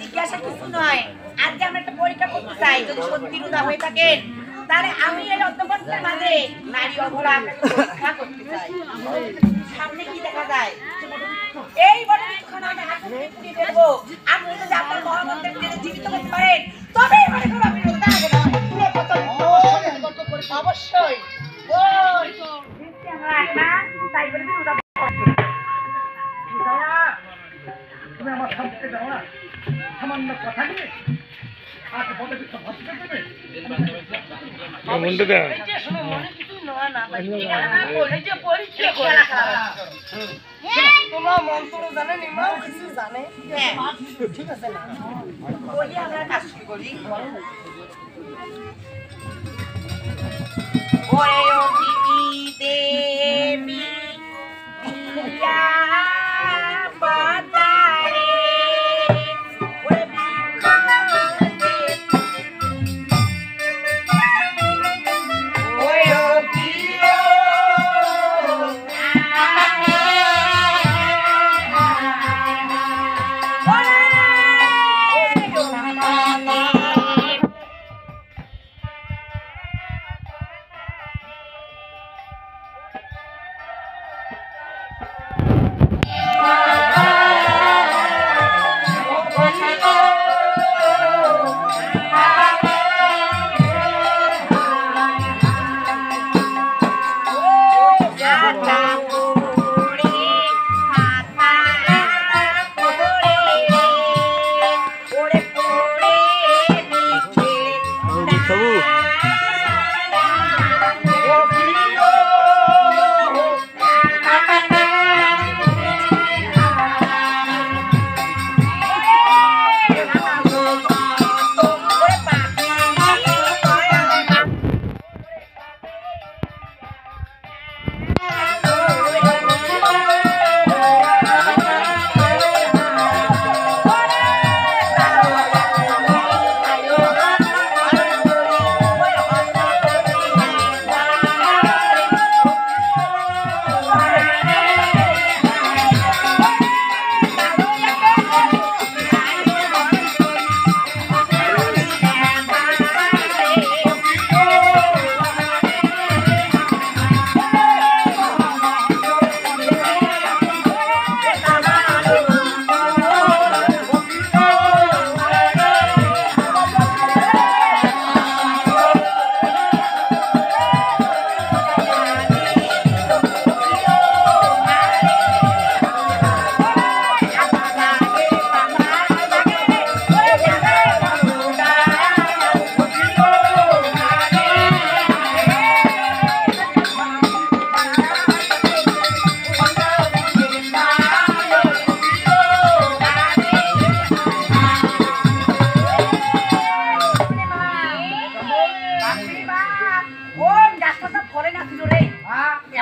জিজ্ঞাসা কিছু নয় আজকে আমরা একটা পরীক্ষা করতে চাই যদি সত্যি রুদা হয়ে থাকেন তাহলে আমি এই অধ্যবর্তের মাঝে নারী অবলা পরীক্ষা করতে চাই সামনে কি দেখা যায় এই বলে কিছুক্ষণ আমি হাত পুড়িয়ে ফেলব আপনি যদি আপনার মহামন্ত্রের জীবিত করতে পারেন তবেই মনে করো আপনি রুদা অবশ্যই তাই বলে তুমি আমার সামনে দাও না সামান্য কথা নিয়ে হ্যাঁ। ঠিক আছে না? বলি আমরা কাজ করি।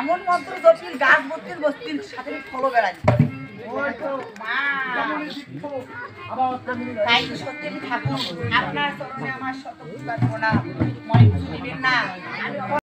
এমন মন্ত্র জটিল গাছ বত্তির বস্তির সাথে ফলো বেড়াই তাই সত্যি থাকুন আপনার চরণে আমার শত প্রণাম। মনে কিছু নেবেন না